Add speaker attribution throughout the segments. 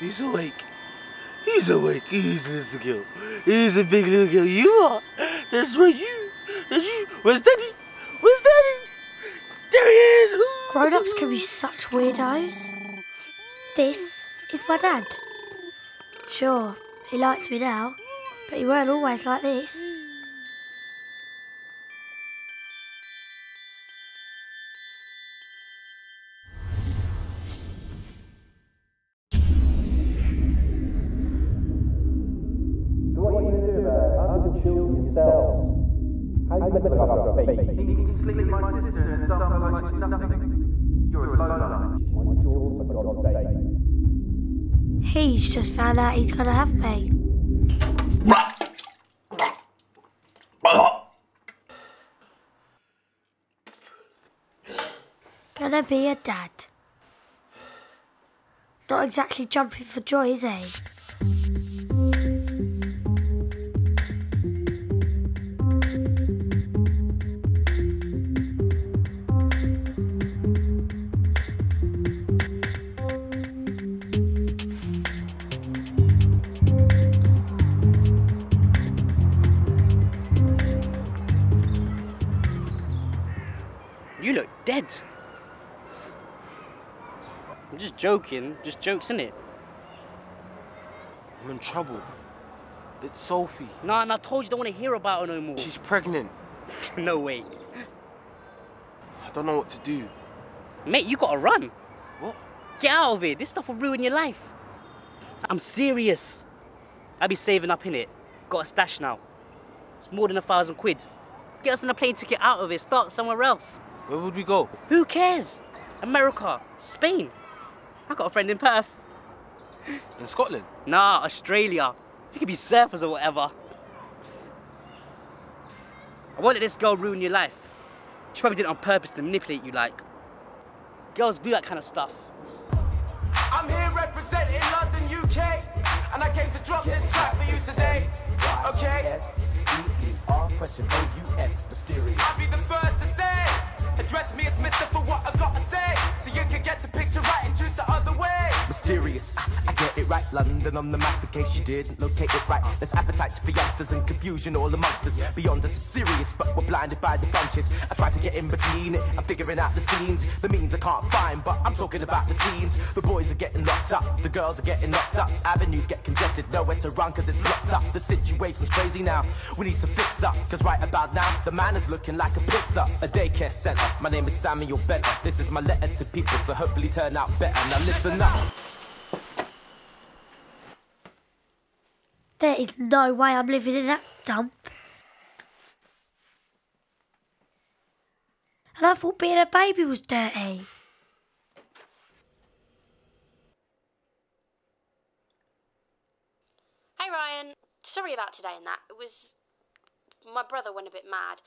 Speaker 1: He's awake. He's awake. He's a little girl. He's a big little girl. You are. That's right, you. That's you. Where's Daddy? Where's Daddy? There he is.
Speaker 2: Grown-ups can be such weirdos. This is my dad. Sure, he likes me now, but he weren't always like this.
Speaker 3: How are you meant to look after a baby?
Speaker 4: You sleep with my sister and dump her like she's nothing. You're a Lola.
Speaker 3: My daughter, for God's sake.
Speaker 2: He's just found out he's gonna have me. Gonna be a dad. Not exactly jumping for joy, is he?
Speaker 5: Dead. I'm just joking. Just jokes, innit?
Speaker 1: I'm in trouble. It's Sophie.
Speaker 5: Nah, and I told you don't want to hear about her no more.
Speaker 1: She's pregnant.
Speaker 5: no way.
Speaker 1: I don't know what to do.
Speaker 5: Mate, you gotta run.
Speaker 1: What?
Speaker 5: Get out of here. This stuff will ruin your life. I'm serious. I'll be saving up in it. Got a stash now. It's more than a thousand quid. Get us on a plane ticket out of it. Start somewhere else.
Speaker 1: Where would we go?
Speaker 5: Who cares? America, Spain. I got a friend in Perth.
Speaker 1: In Scotland?
Speaker 5: Nah, Australia. We could be surfers or whatever. I won't let this girl ruin your life. She probably did it on purpose to manipulate you, like. Girls do that kind of stuff.
Speaker 4: I'm here representing London, UK, and I came to drop this track for you today. Okay?
Speaker 3: Question O-U-S, mysterious.
Speaker 4: I'll be the first to say, address me as Mister for what I gotta say, so you can get the picture right and choose the other way.
Speaker 3: Mysterious, I get it right. London on the map in case you didn't locate it right. There's appetites for youngsters and confusion all amongst us. Beyond us is serious, but we're blinded by the bunches. I try to get in between it, I'm figuring out the scenes. The means I can't find, but I'm talking about the teens. The boys are getting locked up, the girls are getting locked up. Avenues get congested, nowhere to run cause it's blocked up. The situation's crazy now, we need to fix up. Cause right about now, the man is looking like a pizza. A daycare center, my name is Samuel Benter. This is my letter to people to hopefully turn out better. Now listen up.
Speaker 2: There is no way I'm living in that dump. And I thought being a baby was dirty.
Speaker 6: Hey Ryan, sorry about today and that. It was. My brother went a bit mad.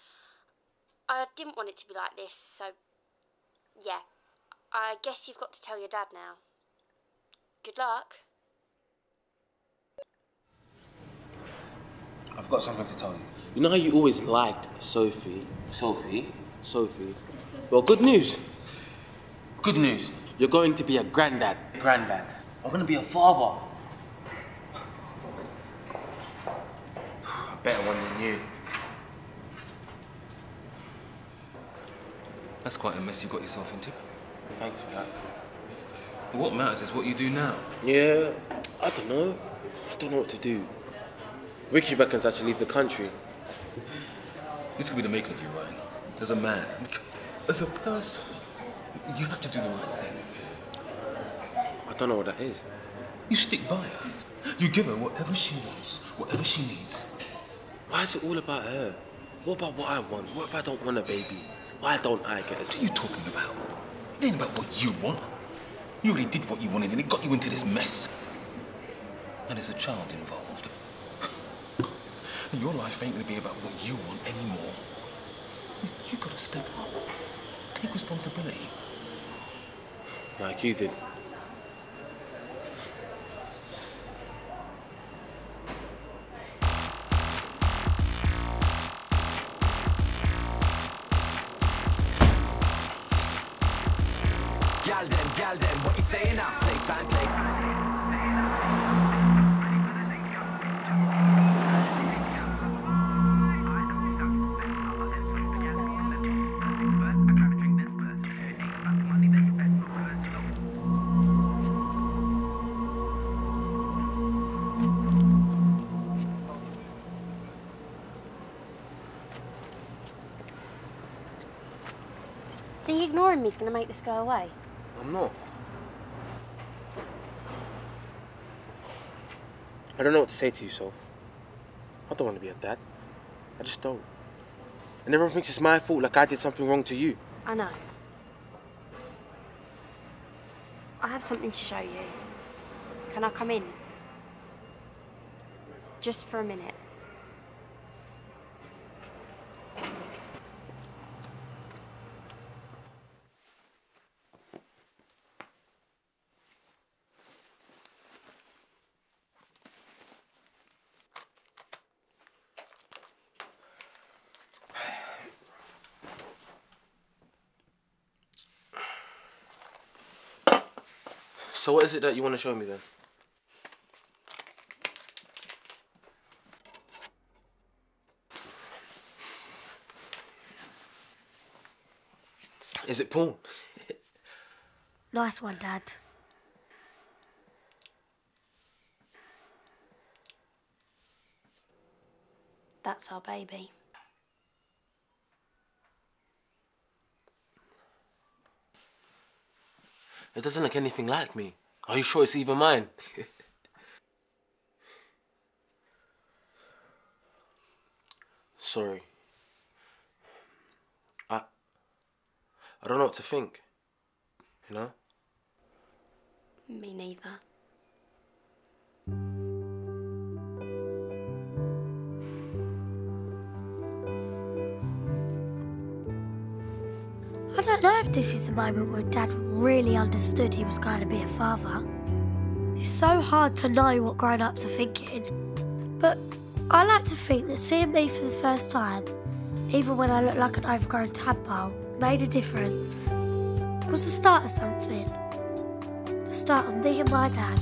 Speaker 6: I didn't want it to be like this, so. Yeah. I guess you've got to tell your dad now. Good luck.
Speaker 7: I've got something to tell you.
Speaker 1: You know how you always liked Sophie?
Speaker 7: Sophie,
Speaker 1: Sophie. Well, good news.
Speaker 7: good news.
Speaker 1: You're going to be a granddad.
Speaker 7: Granddad, I'm gonna be a father. A better one than you.
Speaker 8: That's quite a mess you got yourself into.
Speaker 1: Thanks for that.
Speaker 8: What matters is what you do now.
Speaker 1: Yeah, I don't know. I don't know what to do. Ricky reckons I should leave the country.
Speaker 8: This could be the making of you, Ryan. As a man, as a person, you have to do the right thing.
Speaker 1: I don't know what that is.
Speaker 8: You stick by her. You give her whatever she wants, whatever she needs.
Speaker 1: Why is it all about her? What about what I want? What if I don't want a baby? Why don't I get a
Speaker 8: What are you talking about? It ain't about what you want. You already did what you wanted and it got you into this mess. And there's a child involved. And your life ain't gonna be about what you want anymore. You, you gotta step up. Take responsibility.
Speaker 1: Like you did.
Speaker 3: Gal them, gal them, what you saying now? Playtime, play.
Speaker 6: Ignoring me is going to make this go away?
Speaker 7: I'm not. I don't know what to say to you, Soph. I don't want to be a dad. I just don't. And everyone thinks it's my fault, like I did something wrong to you.
Speaker 6: I know. I have something to show you. Can I come in? Just for a minute.
Speaker 7: So what is it that you want to show me then? Is it porn?
Speaker 2: Nice one, Dad.
Speaker 6: That's our baby.
Speaker 7: It doesn't look anything like me. Are you sure it's even mine? Sorry. I I don't know what to think. You know?
Speaker 6: Me neither.
Speaker 2: Don't know if this is the moment where Dad really understood he was going to be a father. It's so hard to know what grown ups are thinking. But I like to think that seeing me for the first time, even when I look like an overgrown tadpole, made a difference. It was the start of something. The start of me and my dad.